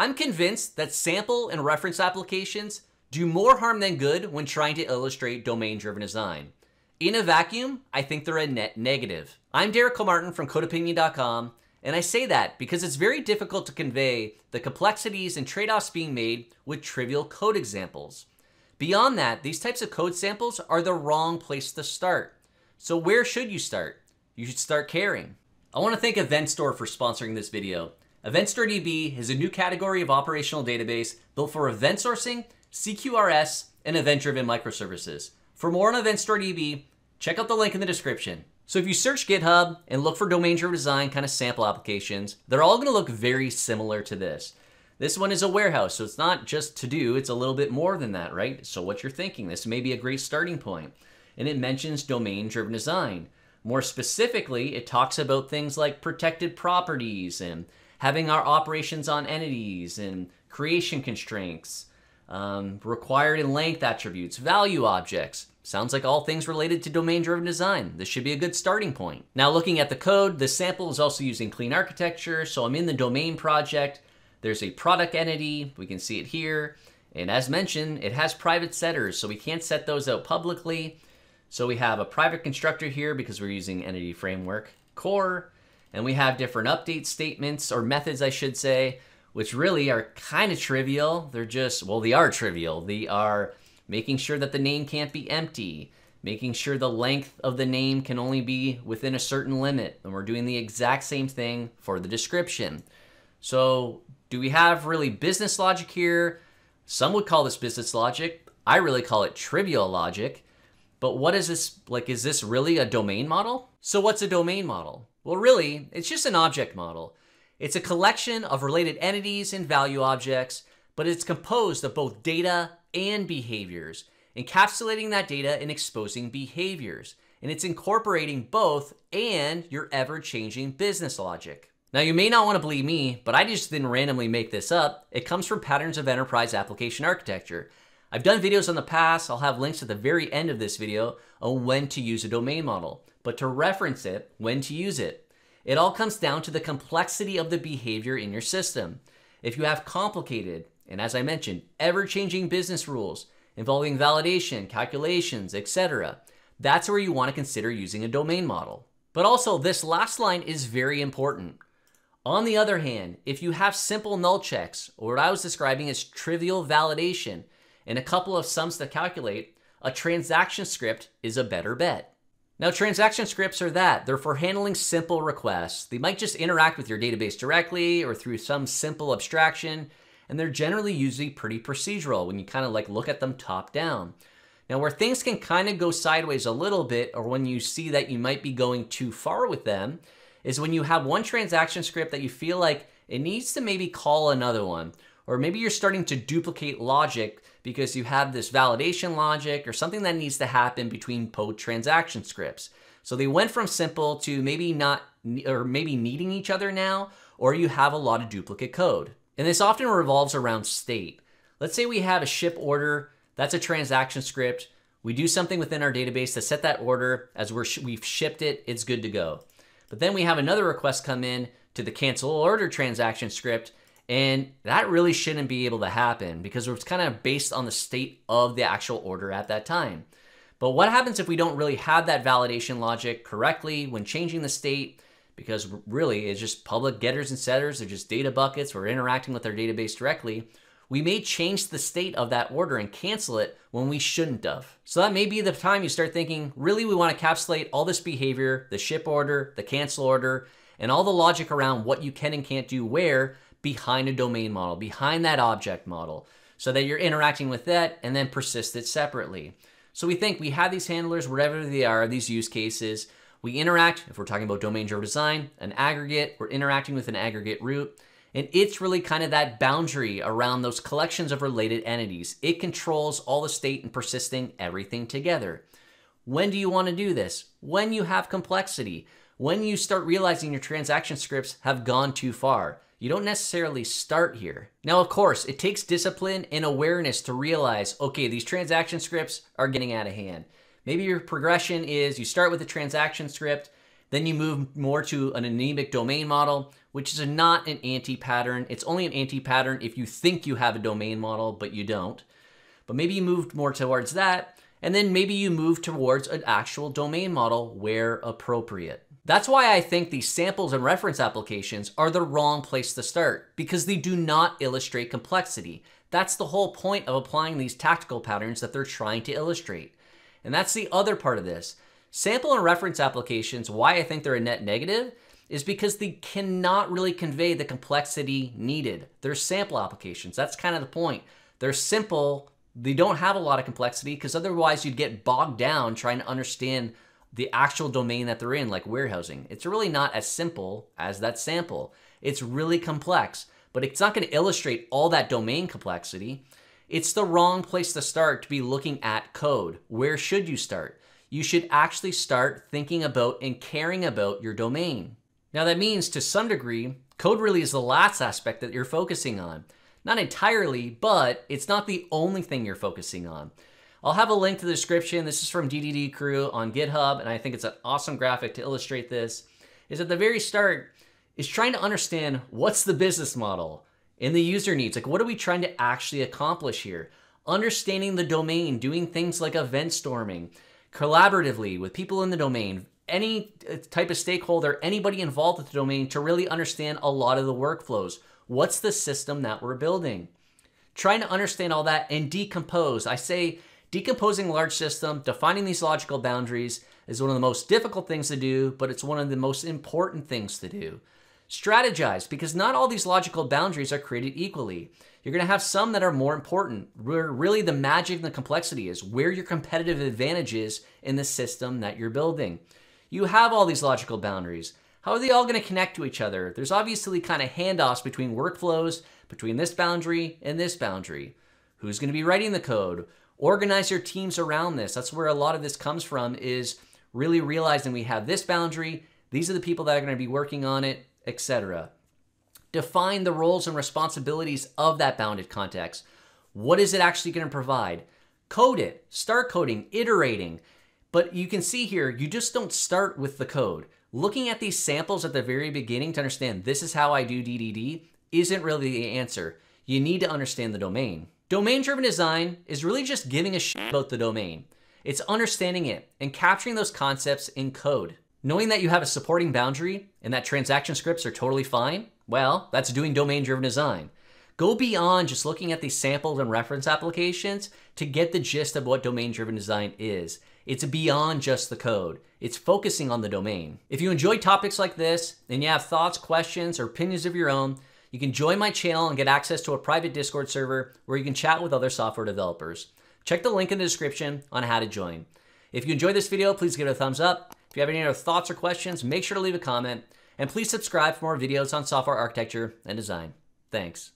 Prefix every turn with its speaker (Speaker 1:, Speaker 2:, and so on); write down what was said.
Speaker 1: I'm convinced that sample and reference applications do more harm than good when trying to illustrate domain-driven design. In a vacuum, I think they're a net negative. I'm Derek Comartin from CodeOpinion.com, and I say that because it's very difficult to convey the complexities and trade-offs being made with trivial code examples. Beyond that, these types of code samples are the wrong place to start. So where should you start? You should start caring. I want to thank EventStore for sponsoring this video. EventStoreDB is a new category of operational database built for event sourcing, CQRS, and event-driven microservices. For more on EventStoreDB, check out the link in the description. So if you search GitHub and look for domain-driven design kind of sample applications, they're all going to look very similar to this. This one is a warehouse, so it's not just to do, it's a little bit more than that, right? So what you're thinking, this may be a great starting point. And it mentions domain-driven design. More specifically, it talks about things like protected properties and having our operations on entities and creation constraints, um, required and length attributes, value objects, Sounds like all things related to domain-driven design. This should be a good starting point. Now looking at the code, the sample is also using clean architecture, so I'm in the domain project. There's a product entity, we can see it here. And as mentioned, it has private setters, so we can't set those out publicly. So we have a private constructor here because we're using entity framework core, and we have different update statements, or methods I should say, which really are kind of trivial. They're just, well, they are trivial. They are making sure that the name can't be empty, making sure the length of the name can only be within a certain limit. And we're doing the exact same thing for the description. So do we have really business logic here? Some would call this business logic. I really call it trivial logic. But what is this, like, is this really a domain model? So what's a domain model? Well, really, it's just an object model. It's a collection of related entities and value objects, but it's composed of both data and behaviors, encapsulating that data and exposing behaviors. And it's incorporating both and your ever changing business logic. Now, you may not want to believe me, but I just didn't randomly make this up. It comes from Patterns of Enterprise Application Architecture. I've done videos in the past. I'll have links at the very end of this video on when to use a domain model, but to reference it, when to use it. It all comes down to the complexity of the behavior in your system. If you have complicated, and as I mentioned, ever-changing business rules involving validation, calculations, etc. That's where you want to consider using a domain model. But also, this last line is very important. On the other hand, if you have simple null checks, or what I was describing as trivial validation, and a couple of sums to calculate, a transaction script is a better bet. Now, transaction scripts are that. They're for handling simple requests. They might just interact with your database directly or through some simple abstraction, and they're generally usually pretty procedural when you kind of like look at them top down. Now where things can kind of go sideways a little bit or when you see that you might be going too far with them is when you have one transaction script that you feel like it needs to maybe call another one or maybe you're starting to duplicate logic because you have this validation logic or something that needs to happen between both transaction scripts. So they went from simple to maybe not or maybe needing each other now or you have a lot of duplicate code. And this often revolves around state. Let's say we have a ship order, that's a transaction script. We do something within our database to set that order. As we're we've shipped it, it's good to go. But then we have another request come in to the cancel order transaction script, and that really shouldn't be able to happen because it's kind of based on the state of the actual order at that time. But what happens if we don't really have that validation logic correctly when changing the state? because really it's just public getters and setters. They're just data buckets. We're interacting with our database directly. We may change the state of that order and cancel it when we shouldn't have. So that may be the time you start thinking, really we want to encapsulate all this behavior, the ship order, the cancel order, and all the logic around what you can and can't do where behind a domain model, behind that object model, so that you're interacting with that and then persist it separately. So we think we have these handlers, wherever they are, these use cases, we interact, if we're talking about domain-driven design, an aggregate, we're interacting with an aggregate root, and it's really kind of that boundary around those collections of related entities. It controls all the state and persisting everything together. When do you want to do this? When you have complexity. When you start realizing your transaction scripts have gone too far. You don't necessarily start here. Now, of course, it takes discipline and awareness to realize, okay, these transaction scripts are getting out of hand. Maybe your progression is you start with a transaction script, then you move more to an anemic domain model which is not an anti-pattern. It's only an anti-pattern if you think you have a domain model, but you don't. But maybe you moved more towards that, and then maybe you move towards an actual domain model where appropriate. That's why I think these samples and reference applications are the wrong place to start, because they do not illustrate complexity. That's the whole point of applying these tactical patterns that they're trying to illustrate. And that's the other part of this. Sample and reference applications, why I think they're a net negative, is because they cannot really convey the complexity needed. They're sample applications. That's kind of the point. They're simple. They don't have a lot of complexity because otherwise you'd get bogged down trying to understand the actual domain that they're in, like warehousing. It's really not as simple as that sample. It's really complex, but it's not going to illustrate all that domain complexity. It's the wrong place to start to be looking at code. Where should you start? You should actually start thinking about and caring about your domain. Now that means to some degree, code really is the last aspect that you're focusing on. Not entirely, but it's not the only thing you're focusing on. I'll have a link to the description. This is from DDD Crew on GitHub, and I think it's an awesome graphic to illustrate this. Is at the very start, is trying to understand what's the business model and the user needs. Like, what are we trying to actually accomplish here? Understanding the domain, doing things like event storming, collaboratively with people in the domain, any uh, type of stakeholder, anybody involved with the domain to really understand a lot of the workflows. What's the system that we're building? Trying to understand all that and decompose. I say decomposing a large system, defining these logical boundaries is one of the most difficult things to do, but it's one of the most important things to do. Strategize, because not all these logical boundaries are created equally. You're going to have some that are more important. Where really the magic and the complexity is where your competitive advantage is in the system that you're building. You have all these logical boundaries. How are they all going to connect to each other? There's obviously kind of handoffs between workflows, between this boundary and this boundary. Who's going to be writing the code? Organize your teams around this. That's where a lot of this comes from is really realizing we have this boundary, these are the people that are going to be working on it, etc. Define the roles and responsibilities of that bounded context. What is it actually going to provide? Code it, start coding, iterating. But you can see here, you just don't start with the code. Looking at these samples at the very beginning to understand this is how I do DDD isn't really the answer. You need to understand the domain. Domain-driven design is really just giving a shit about the domain. It's understanding it and capturing those concepts in code. Knowing that you have a supporting boundary and that transaction scripts are totally fine, well, that's doing domain-driven design. Go beyond just looking at these samples and reference applications to get the gist of what domain-driven design is. It's beyond just the code. It's focusing on the domain. If you enjoy topics like this and you have thoughts, questions, or opinions of your own, you can join my channel and get access to a private Discord server where you can chat with other software developers. Check the link in the description on how to join. If you enjoyed this video, please give it a thumbs up. If you have any other thoughts or questions, make sure to leave a comment. And please subscribe for more videos on software architecture and design. Thanks.